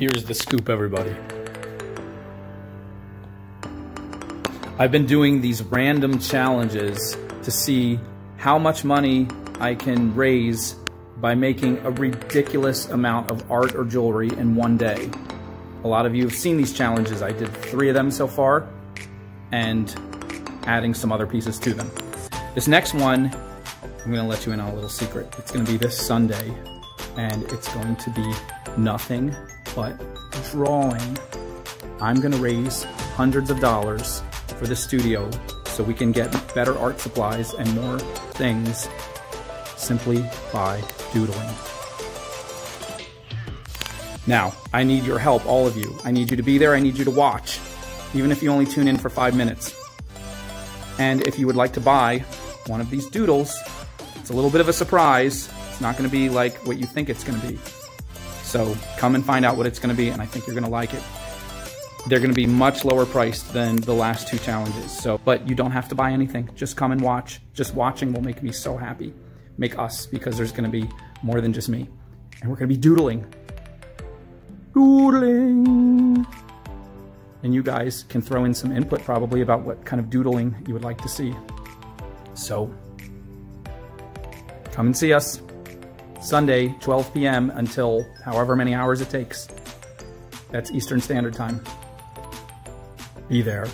Here's the scoop, everybody. I've been doing these random challenges to see how much money I can raise by making a ridiculous amount of art or jewelry in one day. A lot of you have seen these challenges. I did three of them so far and adding some other pieces to them. This next one, I'm gonna let you in on a little secret. It's gonna be this Sunday and it's going to be nothing but drawing. I'm gonna raise hundreds of dollars for the studio so we can get better art supplies and more things simply by doodling. Now, I need your help, all of you. I need you to be there, I need you to watch, even if you only tune in for five minutes. And if you would like to buy one of these doodles, it's a little bit of a surprise. It's not gonna be like what you think it's gonna be. So come and find out what it's gonna be, and I think you're gonna like it they're going to be much lower priced than the last two challenges. So, but you don't have to buy anything. Just come and watch. Just watching will make me so happy. Make us, because there's going to be more than just me. And we're going to be doodling. Doodling. And you guys can throw in some input probably about what kind of doodling you would like to see. So, come and see us. Sunday, 12 p.m. until however many hours it takes. That's Eastern Standard Time be there.